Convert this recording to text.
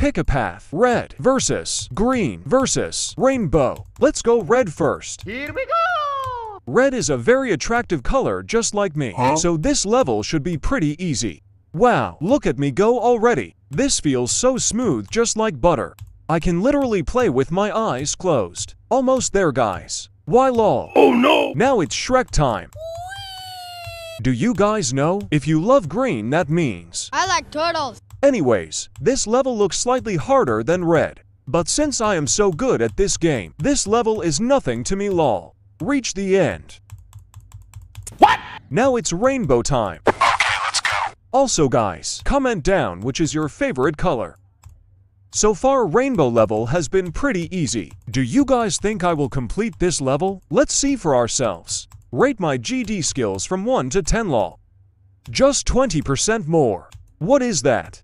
Pick a path. Red versus green versus rainbow. Let's go red first. Here we go! Red is a very attractive color just like me, so this level should be pretty easy. Wow, look at me go already. This feels so smooth just like butter. I can literally play with my eyes closed. Almost there guys. Why lol? Oh no! Now it's Shrek time. Do you guys know? If you love green, that means. I like turtles. Anyways, this level looks slightly harder than red. But since I am so good at this game, this level is nothing to me lol. Reach the end. What? Now it's rainbow time. Okay, let's go. Also guys, comment down which is your favorite color. So far rainbow level has been pretty easy. Do you guys think I will complete this level? Let's see for ourselves. Rate my GD skills from 1 to 10 lol. Just 20% more. What is that?